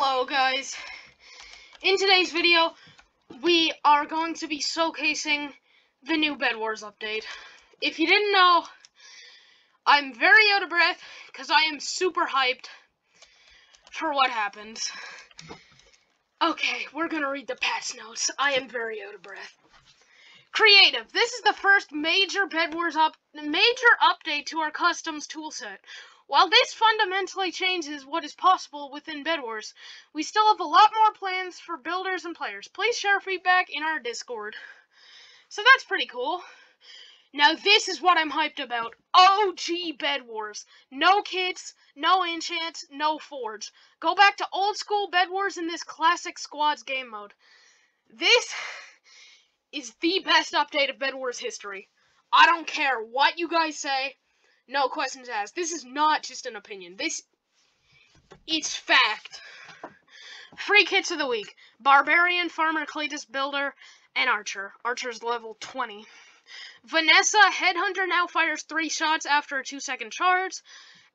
Hello guys! In today's video, we are going to be showcasing the new Bed Wars update. If you didn't know, I'm very out of breath because I am super hyped for what happened. Okay, we're gonna read the patch notes. I am very out of breath. Creative. This is the first major Bed Wars up major update to our customs toolset. While this fundamentally changes what is possible within Bed Wars, we still have a lot more plans for builders and players. Please share feedback in our Discord. So that's pretty cool. Now this is what I'm hyped about. OG Bed Wars. No kits, no enchants, no forge. Go back to old school Bed Wars in this classic squads game mode. This is the best update of Bed Wars history. I don't care what you guys say. No questions asked. This is not just an opinion. This it's fact. Free kits of the week. Barbarian, Farmer, Cletus, Builder, and Archer. Archer's level 20. Vanessa, Headhunter now fires 3 shots after a 2 second charge.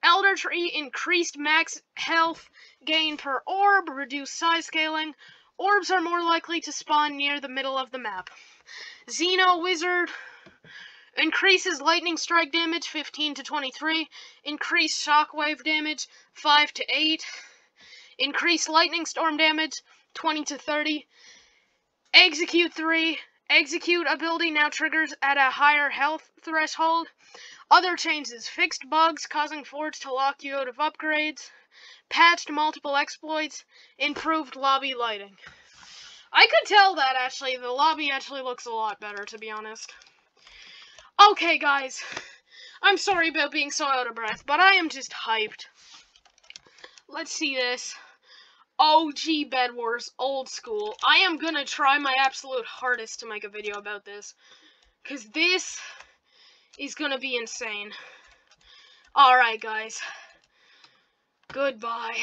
Elder Tree, increased max health gain per orb, reduced size scaling. Orbs are more likely to spawn near the middle of the map. Zeno Wizard, Increases lightning strike damage 15 to 23. Increase shockwave damage 5 to 8. Increase lightning storm damage 20 to 30. Execute 3. Execute ability now triggers at a higher health threshold. Other changes. Fixed bugs causing Forge to lock you out of upgrades. Patched multiple exploits. Improved lobby lighting. I could tell that actually. The lobby actually looks a lot better, to be honest. Okay, guys. I'm sorry about being so out of breath, but I am just hyped. Let's see this. OG Bed Wars, old school. I am gonna try my absolute hardest to make a video about this. Because this is gonna be insane. Alright, guys. Goodbye.